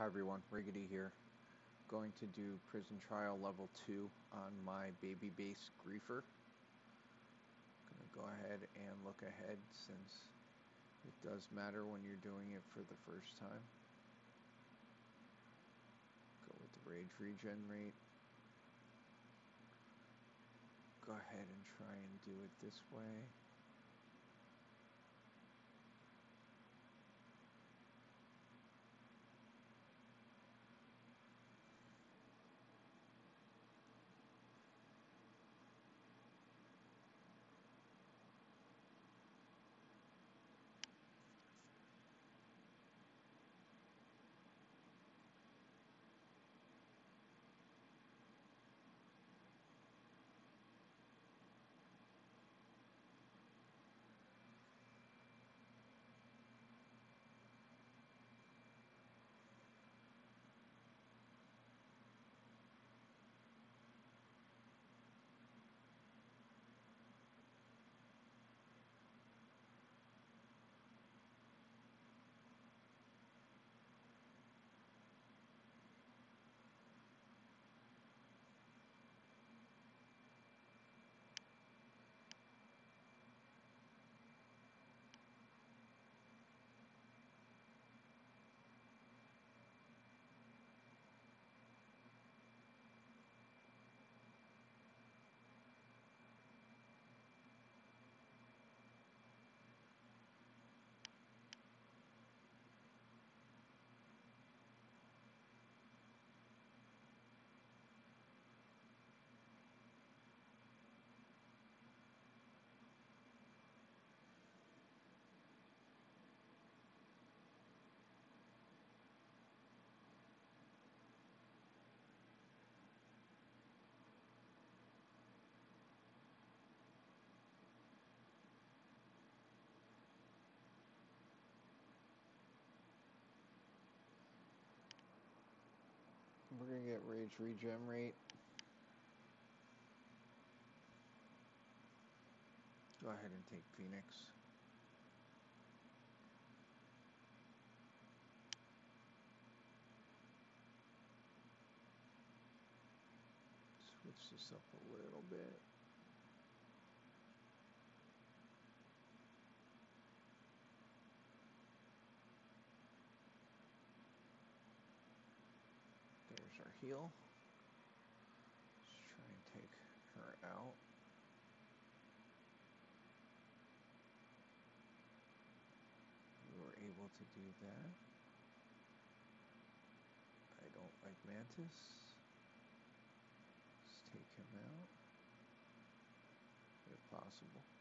Hi everyone, Riggidy here. Going to do prison trial level 2 on my baby base griefer. Gonna go ahead and look ahead since it does matter when you're doing it for the first time. Go with the rage regen rate. Go ahead and try and do it this way. Gonna get rage regenerate. Go ahead and take Phoenix. Switch this up a little bit. There's our heal. Let's try and take her out. We were able to do that. I don't like Mantis. Let's take him out. If possible.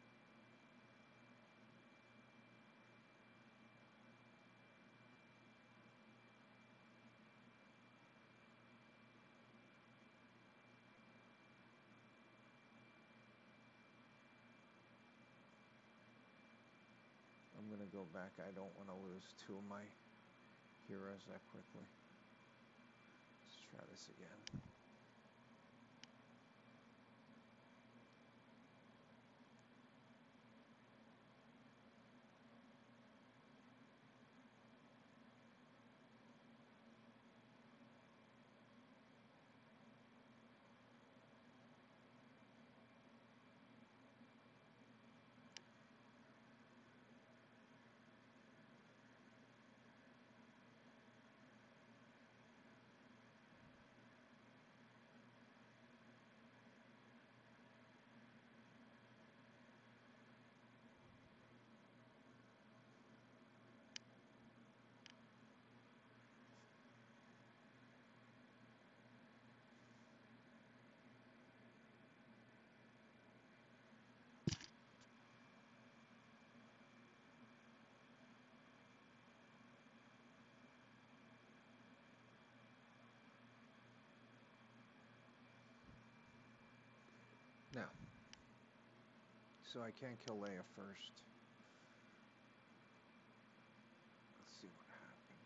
Go back. I don't want to lose two of my heroes that quickly. Let's try this again. So I can kill Leia first. Let's see what happens.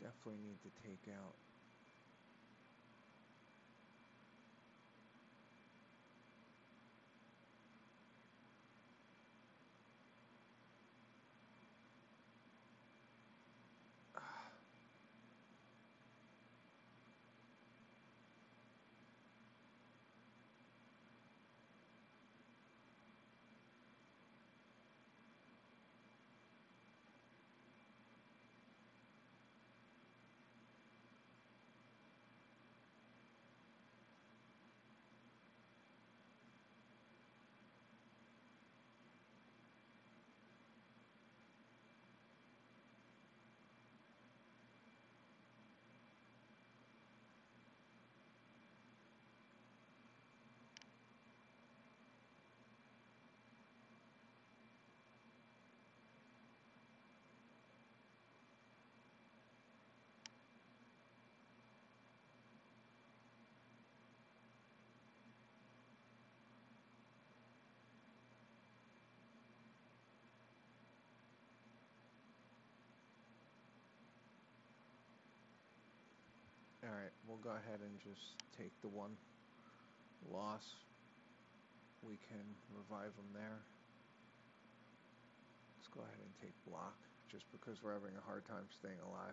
Definitely need to take out Alright, we'll go ahead and just take the one loss. We can revive them there. Let's go ahead and take block, just because we're having a hard time staying alive.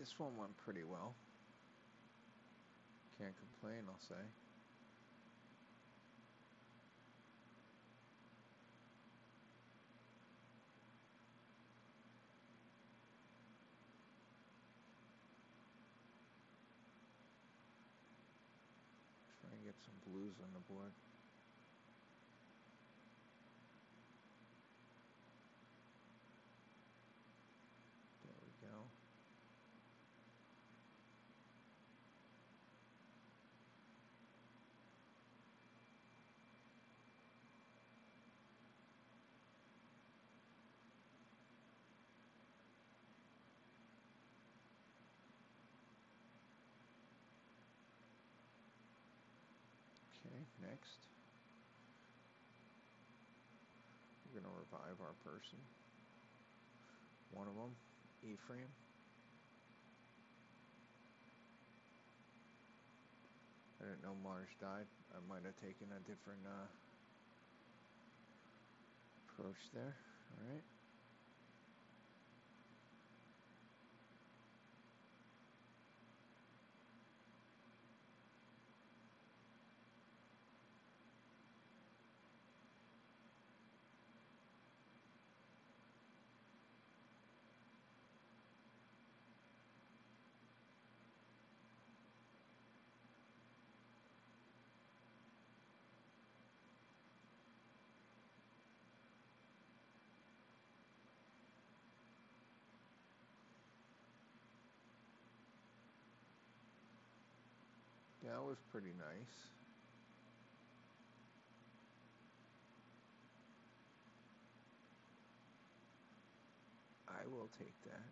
This one went pretty well. Can't complain, I'll say. Try and get some blues on the board. There we go. Okay, next. We're going to revive our person. One of them, Ephraim. I didn't know Mars died. I might have taken a different uh, approach there. Alright. That was pretty nice. I will take that.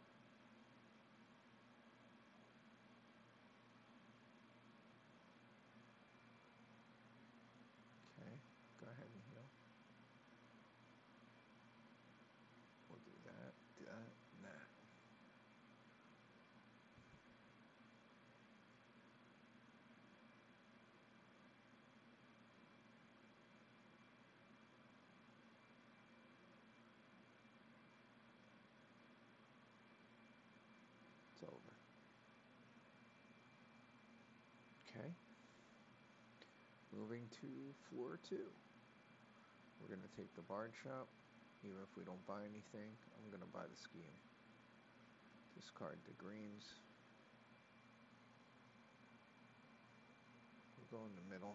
Okay, go ahead and heal. We'll do that, that, and that. It's over. Okay. Moving to floor two. We're going to take the bard shop. Even if we don't buy anything, I'm going to buy the scheme. Discard the greens. We'll go in the middle.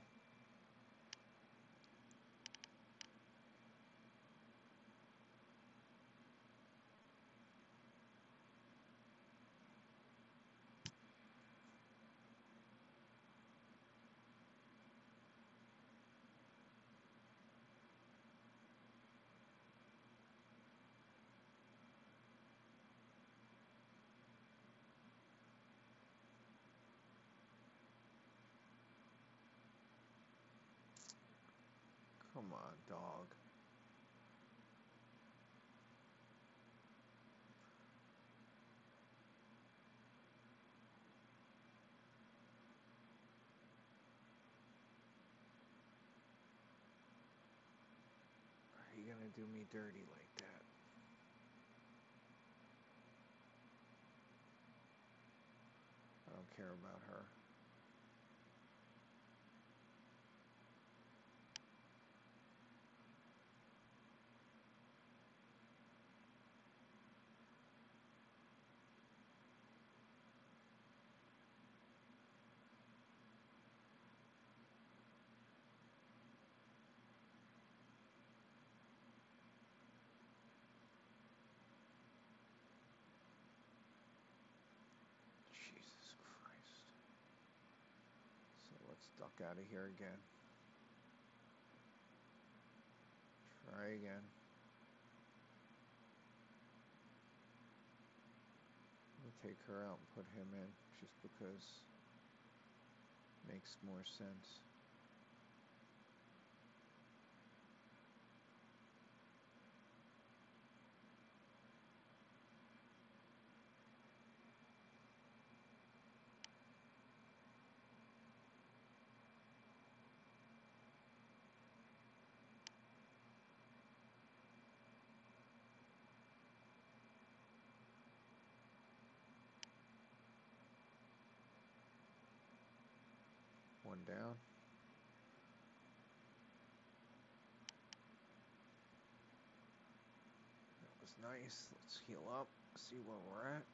Come on, dog. Are you gonna do me dirty like that. I don't care about her. So out of here again. Try again. We'll take her out and put him in just because makes more sense. One down. That was nice. Let's heal up, see where we're at.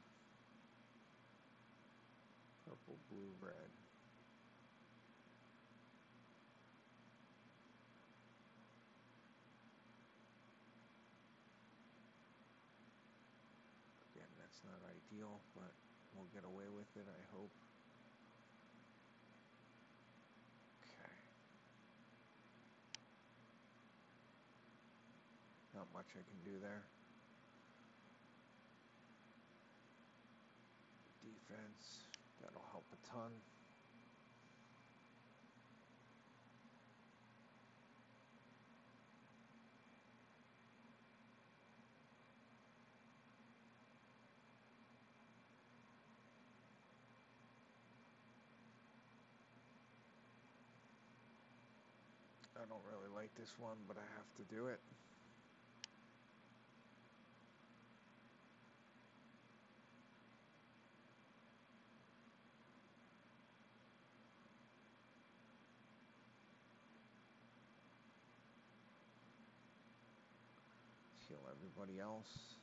Purple, blue, red. Again, that's not ideal, but we'll get away with it, I hope. Okay. Not much I can do there. Defense, that'll help a ton. I don't really like this one, but I have to do it. Let's heal everybody else.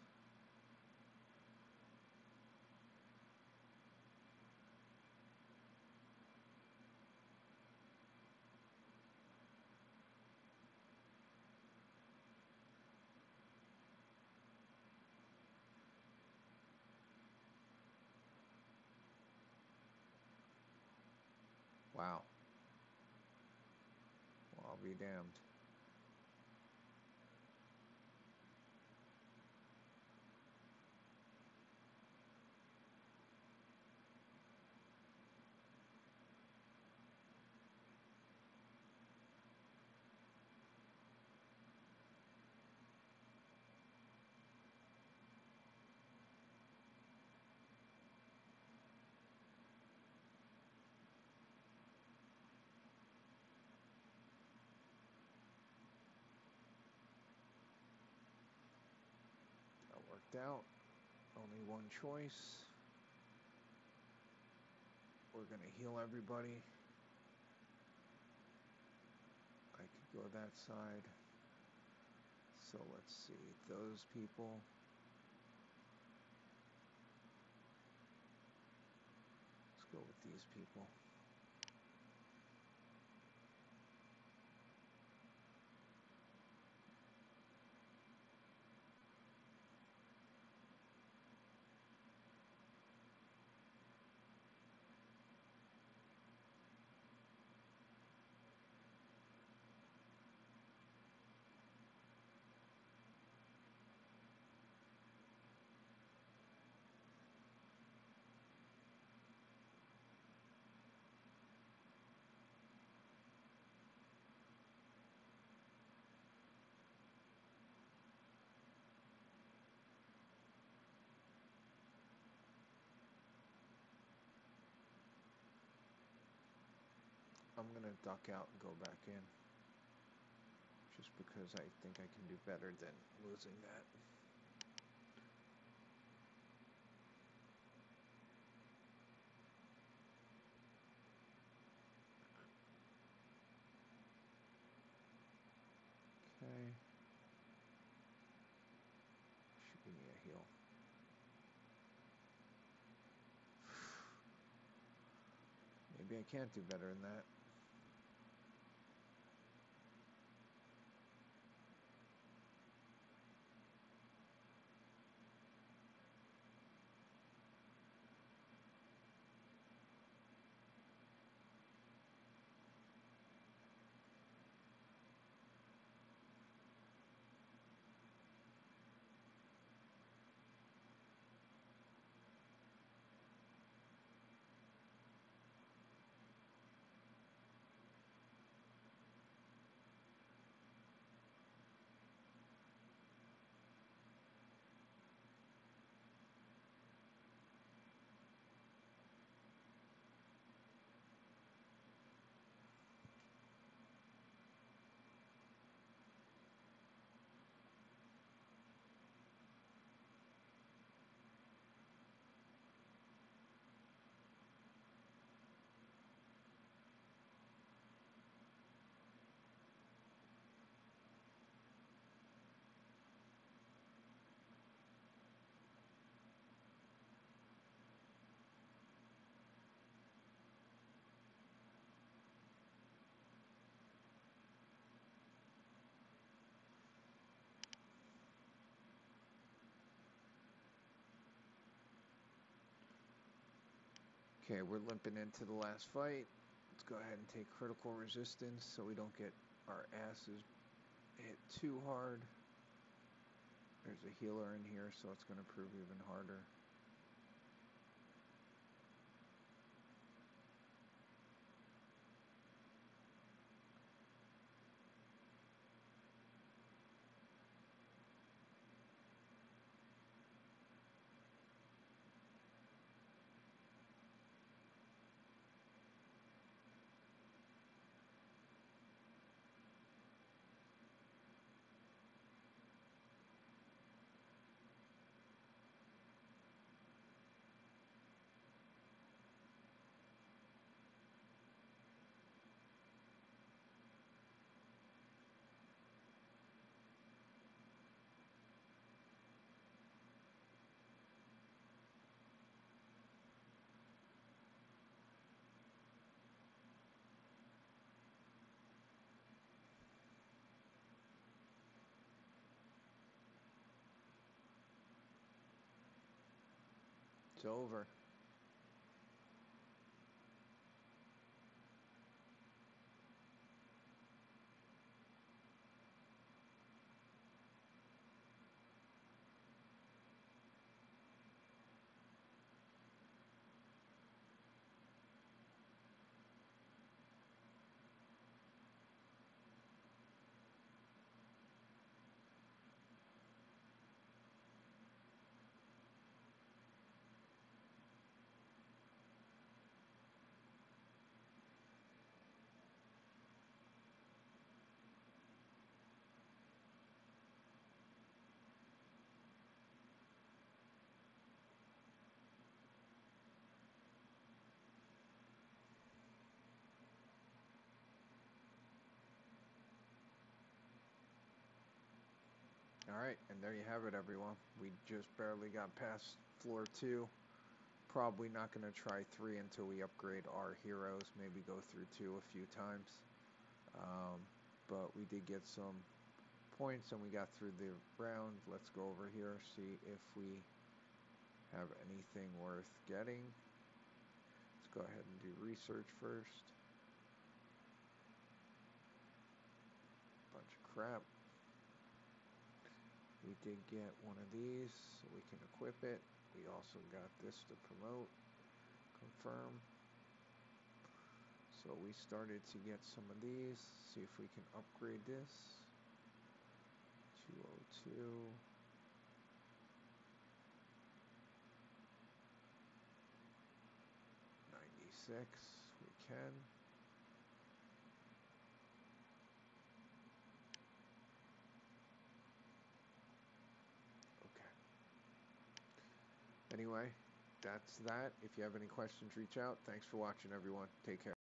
Wow. Well, I'll be damned. That worked out. Only one choice. We're going to heal everybody. I could go that side. So let's see. Those people. Let's go with these people. I'm gonna duck out and go back in. just because I think I can do better than losing that. Okay. Should give me a heal. Maybe I can't do better than that. Okay, we're limping into the last fight. Let's go ahead and take critical resistance so we don't get our asses hit too hard. There's a healer in here, so it's going to prove even harder. Over. All right, and there you have it, everyone. We just barely got past floor two. Probably not going to try three until we upgrade our heroes. Maybe go through two a few times. Um, but we did get some points and we got through the round. Let's go over here, see if we have anything worth getting. Let's go ahead and do research first. Bunch of crap. We did get one of these, so we can equip it. We also got this to promote, confirm. So we started to get some of these, see if we can upgrade this. 202. 96, we can. Anyway, that's that. If you have any questions, reach out. Thanks for watching, everyone. Take care.